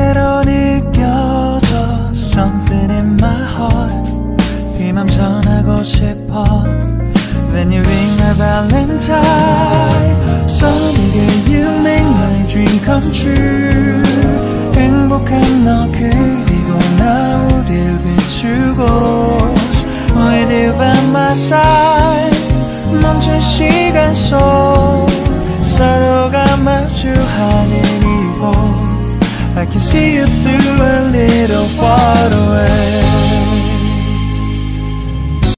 새로 느껴져 Something in my heart 이맘 전하고 싶어 Then you ring my valentine Sunny day you make my dream come true 행복한 너 그리고 나 우릴 비추고 With you by my side 멈춘 시간 속 서로가 마주하는 이곳 I can see you through